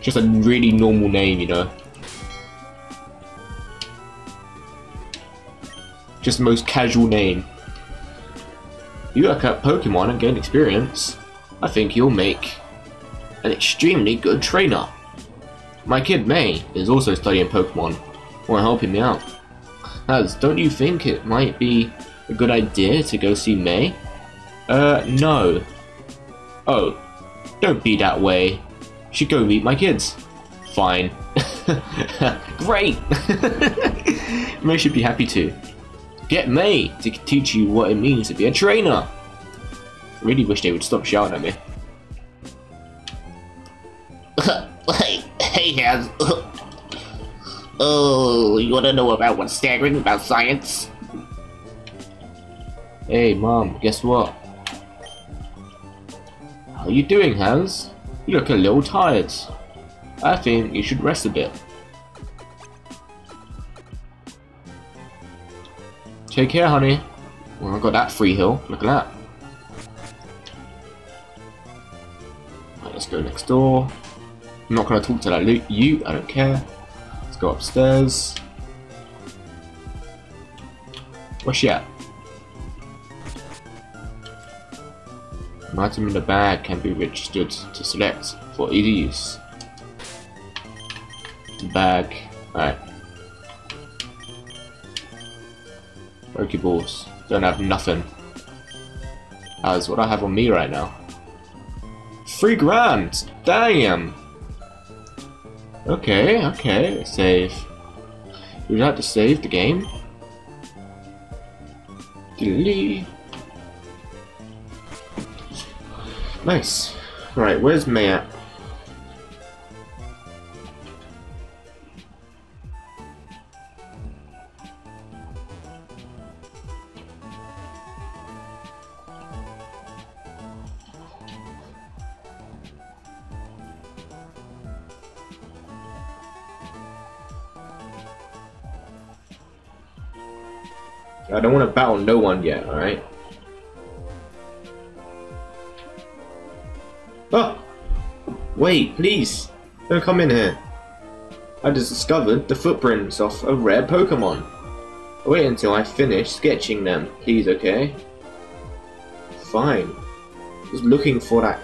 Just a really normal name, you know. Just the most casual name. You look at Pokemon and gain experience. I think you'll make an extremely good trainer. My kid May is also studying Pokemon, or helping me out. As, don't you think it might be a good idea to go see May? Uh, no. Oh, don't be that way. Should go meet my kids. Fine. Great! May should be happy to. Get May to teach you what it means to be a trainer. Really wish they would stop shouting at me. hey, hey, Has. oh, you want to know about what's staggering about science? Hey, Mom, guess what? How you doing, Hans? You look a little tired. I think you should rest a bit. Take care, honey. Well, I got that free hill. Look at that. Right, let's go next door. I'm not going to talk to that Luke. You, I don't care. Let's go upstairs. Where's she at? Item in the bag can be registered to select for easy use. Bag. Alright. Pokeballs. Don't have nothing. That's what I have on me right now. Three grand! Damn! Okay, okay, save. Would you like to save the game? Delete. Nice. Right, where's May? I don't want to battle no one yet, alright? Wait, please! Don't come in here. I just discovered the footprints of a rare Pokemon. Wait until I finish sketching them, please, okay? Fine. Just looking for that...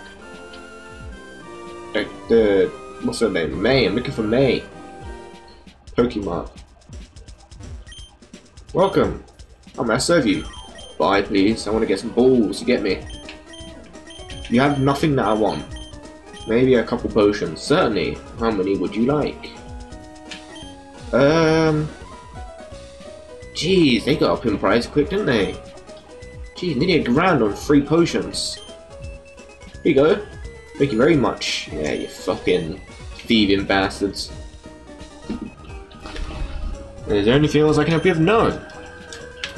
Like, the... What's her name? May. I'm looking for May. Pokemon. Welcome. How may I serve you? Bye, please. I want to get some balls. You get me? You have nothing that I want. Maybe a couple potions. Certainly. How many would you like? Um... Jeez, they got up in price quick, didn't they? Jeez, nearly a grand on three potions. Here you go. Thank you very much. Yeah, you fucking thieving bastards. Is there anything else I can help you with? No.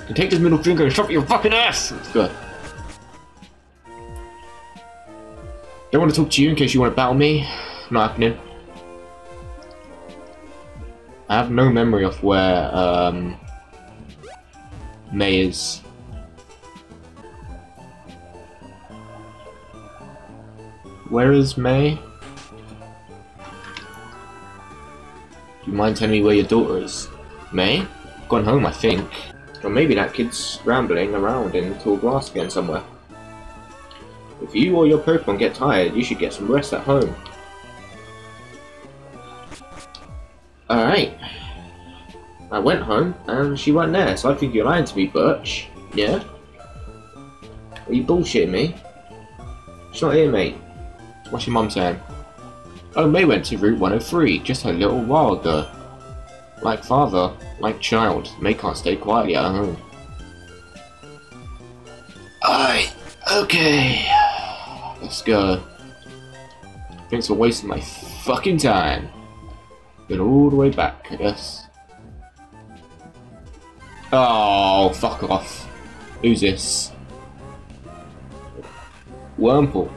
You take this middle finger and shove it your fucking ass! Let's. Don't want to talk to you in case you want to battle me. Not happening. I have no memory of where um, May is. Where is May? Do you mind telling me where your daughter is? May? Gone home, I think. Or maybe that kid's rambling around in tall grass again somewhere. If you or your Pokemon get tired, you should get some rest at home. Alright. I went home, and she wasn't there, so I think you're lying to me, Birch. Yeah? Are you bullshitting me? She's not here, mate. What's your mum saying? Oh, May went to Route 103 just a little while ago. Like father, like child, May can't stay quietly at home. Alright, okay. Let's go. Thanks for wasting my fucking time. Been all the way back, I guess. Oh, fuck off. Who's this? Wurmple.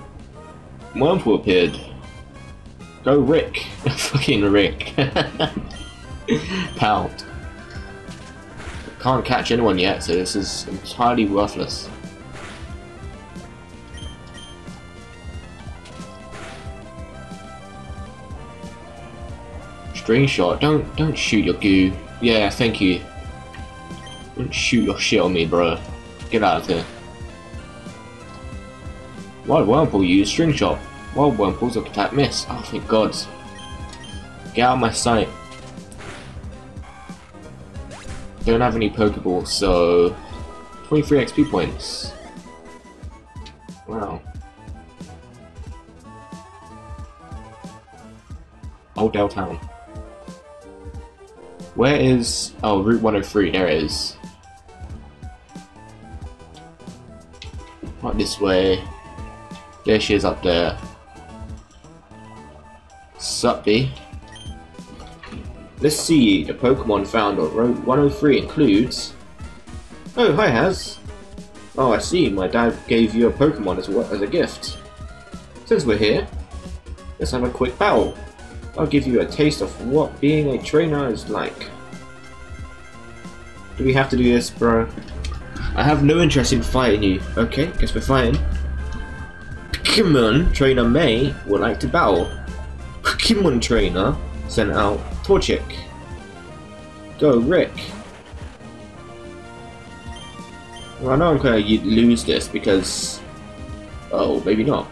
Wurmple appeared. Go Rick. Fucking Rick. Pound. Can't catch anyone yet, so this is entirely worthless. String shot. Don't don't shoot your goo. Yeah, thank you. Don't shoot your shit on me, bro. Get out of here. Wild Wurmple use string shot. Wild a attack miss. Oh thank god. Get out of my sight. Don't have any Pokeballs, so 23 XP points. Wow. Oldale Town. Where is... Oh, Route 103, there it is. Right this way. There she is up there. Suppy. Let's see, the Pokemon found on Route 103 includes... Oh, hi Haz. Oh, I see, my dad gave you a Pokemon as, a, as a gift. Since we're here, let's have a quick battle. I'll give you a taste of what being a trainer is like. Do we have to do this, bro? I have no interest in fighting you. Okay, guess we're fighting. Pokemon Trainer May would like to battle. Pokemon Trainer sent out Torchic. Go, Rick. Well, I know I'm gonna lose this because... Oh, maybe not.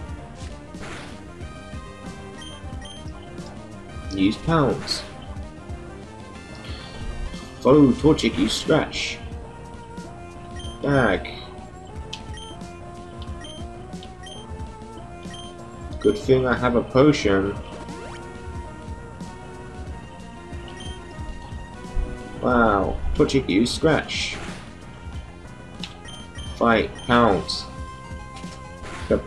Use pounds. Follow Torchic, use scratch. Bag. Good thing I have a potion. Wow. Torchic, use scratch. Fight, pounds.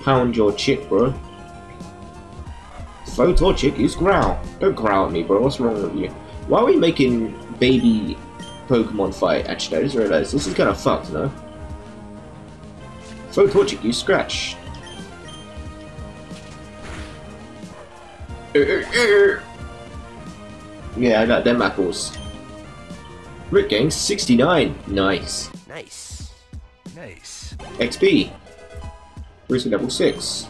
Pound your chick, bro. Foe Torchic, use growl. Don't growl at me, bro. What's wrong with you? Why are we making baby Pokemon fight? Actually, I just realized this is kind of fucked, no? Foe Torchic, use scratch. Er, er, er. Yeah, I got them apples. Rick gains 69. Nice. Nice. Nice. XP. Bruce level 6.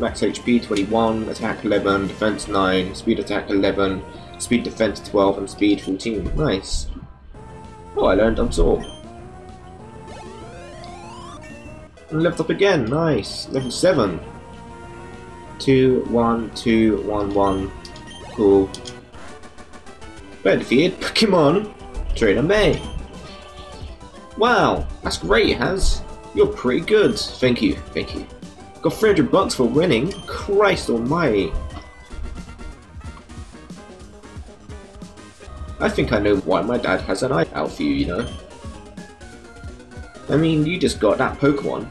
Max HP 21, attack 11, defense 9, speed attack 11, speed defense 12, and speed 14. Nice. Oh, I learned Absorb. And leveled up again. Nice. Level 7. 2, 1, 2, 1, 1. Cool. Better defeated Pokemon Trainer May. Wow, that's great, Has. You're pretty good. Thank you, thank you. Got 300 bucks for winning. Christ almighty. I think I know why my dad has an eye out for you, you know. I mean, you just got that Pokemon.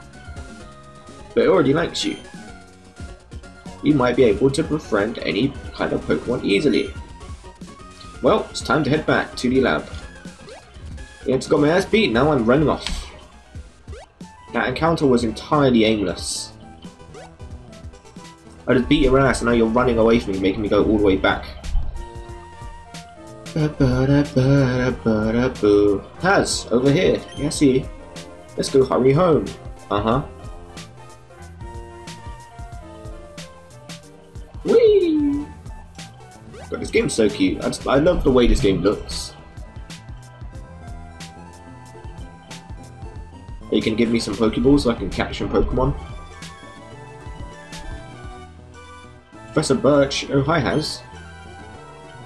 But it already likes you. You might be able to befriend any kind of Pokemon easily. Well, it's time to head back to the lab. Yeah, it's got my ass beat, now I'm running off. That encounter was entirely aimless. I just beat your ass and now you're running away from me, making me go all the way back. Has, over here. I see. Let's go hurry home. Uh-huh. Whee! God, this game's so cute. I, just, I love the way this game looks. You can give me some Pokeballs so I can catch some Pokemon. Professor Birch, oh hi Has.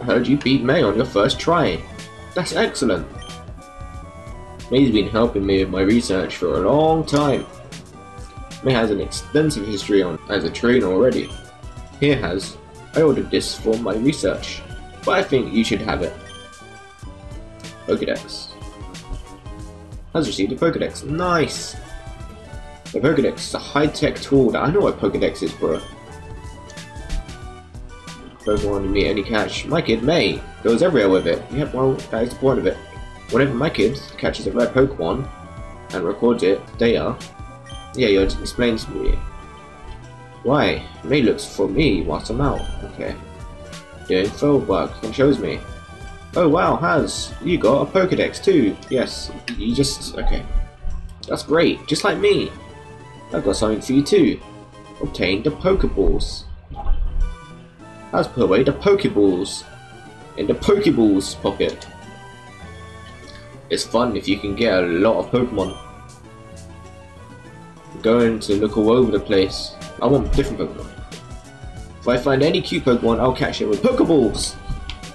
I heard you beat May on your first try. That's excellent. May's been helping me with my research for a long time. May has an extensive history on as a trainer already. Here has, I ordered this for my research, but I think you should have it. Pokedex. Has received a Pokedex. Nice! The Pokedex is a high-tech tool that I know what Pokedex is, bro. Pokemon you meet any catch. My kid, May, goes everywhere with it. Yep, well, that is the point of it. Whenever my kid catches a rare Pokemon and records it, they are. yeah, you'll explain to me. Why? May looks for me whilst I'm out. Okay. Doing field work and shows me. Oh wow, Has, you got a Pokedex too. Yes, you just, okay. That's great, just like me. I've got something for you too. Obtain the Pokeballs. Let's put away the Pokeballs in the Pokeballs pocket. It's fun if you can get a lot of Pokemon. Going to look all over the place. I want different Pokemon. If I find any cute Pokemon, I'll catch it with Pokeballs!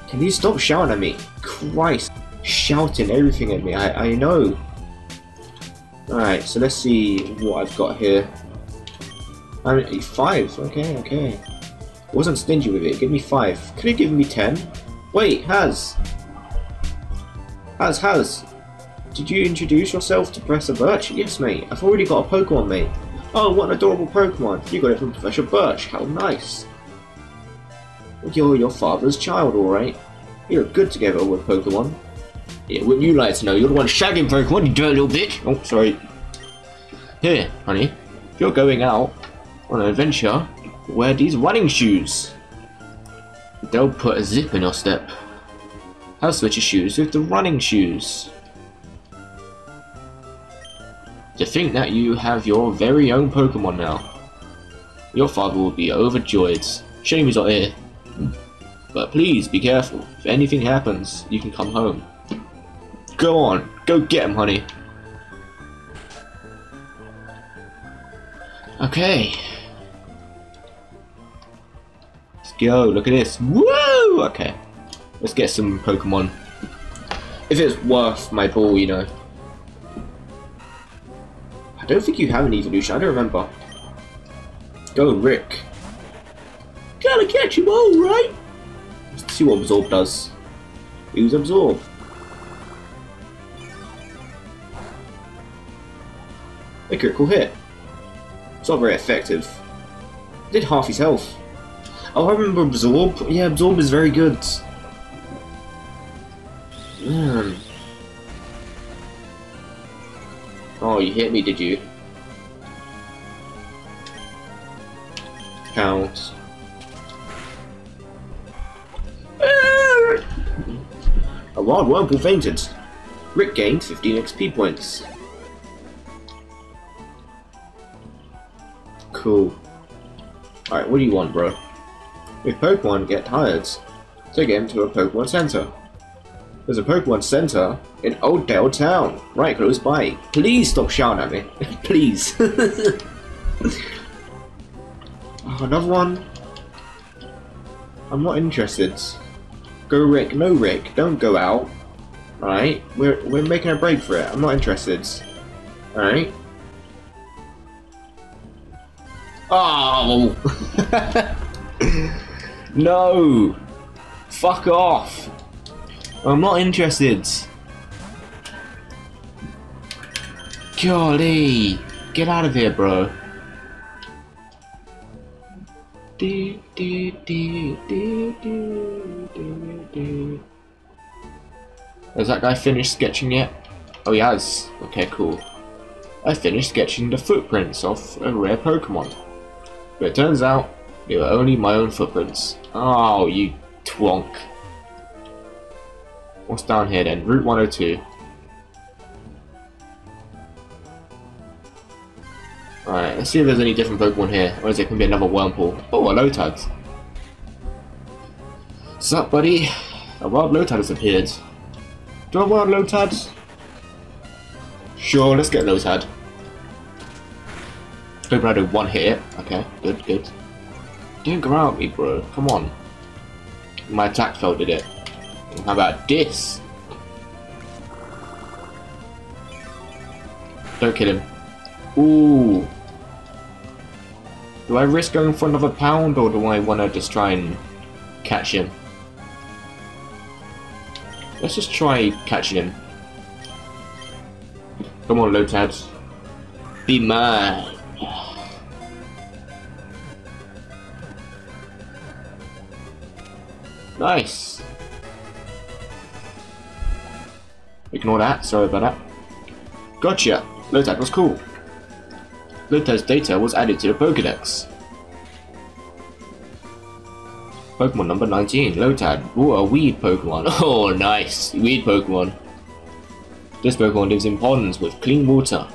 Can you stop shouting at me? Christ, shouting everything at me, I, I know. Alright, so let's see what I've got here. I mean, five, okay, okay. Wasn't stingy with it, give me five. Could you give me ten? Wait, Has! Has, Has! Did you introduce yourself to Professor Birch? Yes, mate. I've already got a Pokemon, mate. Oh, what an adorable Pokemon. You got it from Professor Birch. How nice. You're your father's child, alright. You're good together with Pokemon. Yeah, wouldn't you like to know? You're the one shagging Pokemon, you dirty little bitch! Oh, sorry. Here, honey. If you're going out on an adventure, wear these running shoes. They'll put a zip in your step. I'll switch your shoes with the running shoes. To think that you have your very own Pokemon now. Your father will be overjoyed. Shame he's not here. But please be careful. If anything happens, you can come home. Go on, go get him, honey. Okay. Go, look at this. Woo! Okay. Let's get some Pokemon. If it's worth my ball, you know. I don't think you have an evolution, I don't remember. Go, Rick. Gotta catch him all, right? Let's see what Absorb does. Use Absorb. A critical hit. It's not very effective. Did half his health. Oh, I remember Absorb. Yeah, Absorb is very good. Man. Oh, you hit me, did you? Count. A wild Wurmple fainted. Rick gained 15 XP points. Cool. Alright, what do you want, bro? If Pokemon get tired, take him to a Pokemon Center. There's a Pokemon Center in Oldale Town, right close by. Please stop shouting at me. Please. oh, another one? I'm not interested. Go Rick, no Rick, don't go out. Alright, we're, we're making a break for it. I'm not interested. Alright? Oh! no! Fuck off! I'm not interested. Golly! Get out of here, bro. Do, do, do. Has that guy finished sketching yet? Oh, he has. Okay, cool. I finished sketching the footprints of a rare Pokemon. But it turns out they were only my own footprints. Oh, you twonk. What's down here then? Route 102. Alright, let's see if there's any different Pokemon here, or is it going to be another Wurmple? Oh, a Lotad. Sup, buddy? A wild Lotad has appeared. Do I want Lotad? Sure, let's get Lotad. Hope I do one hit. Okay, good, good. Don't go out me, bro. Come on. My attack failed, did it? How about this? Don't kill him. Ooh. Do I risk going for another pound, or do I want to just try and catch him? Let's just try catching him. Come on, low tabs. Be mine. Nice. Ignore that, sorry about that. Gotcha! Lotad was cool. Lotad's data was added to the Pokedex. Pokemon number 19, Lotad. Ooh, a weed Pokemon. Oh, nice. Weed Pokemon. This Pokemon lives in ponds with clean water.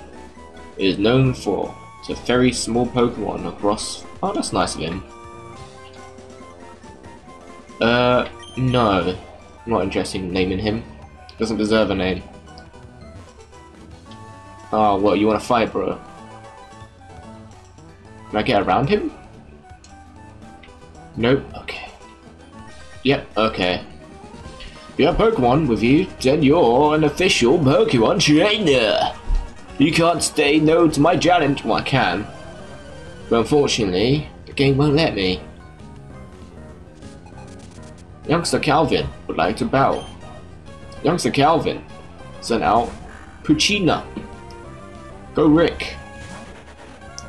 It is known for to ferry small Pokemon across... Oh, that's nice of him. Uh, no. Not interested in naming him. Doesn't deserve a name. Oh, what, you want to fight, bro? Can I get around him? Nope, okay. Yep, okay. If you have Pokemon with you, then you're an official Pokemon trainer. You can't say no to my challenge. Well, I can. But unfortunately, the game won't let me. Youngster Calvin would like to bow. Youngster Calvin, send out Poochyena. Go Rick.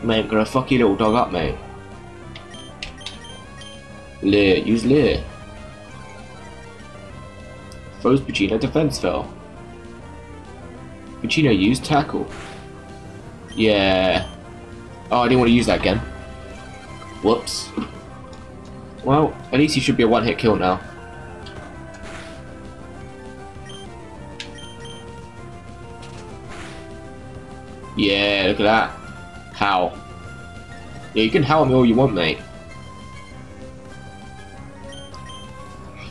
Mate, gonna fuck your little dog up, mate. Leer, use Leer. Throws Poochyena defense fell. Poochyena used tackle. Yeah. Oh, I didn't want to use that again. Whoops. Well, at least he should be a one-hit kill now. Yeah, look at that. How? Yeah, you can howl me all you want, mate.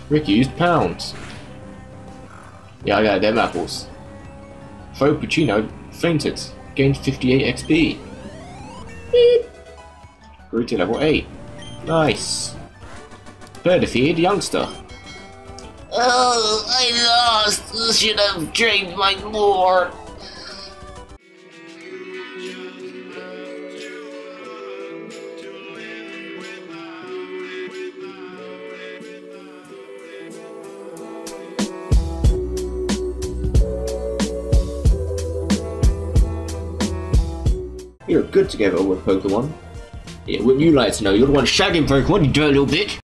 Ricky used pounds. Yeah, I got them apples. Faux Poochyena fainted. Gained 58 XP. Beep. Grew to level 8. Nice. Defeated youngster. Oh, I lost. Should have trained my more. You're good together with Pokemon. Yeah, wouldn't you like to know? You're the one shagging Pokemon, you dirty little bitch.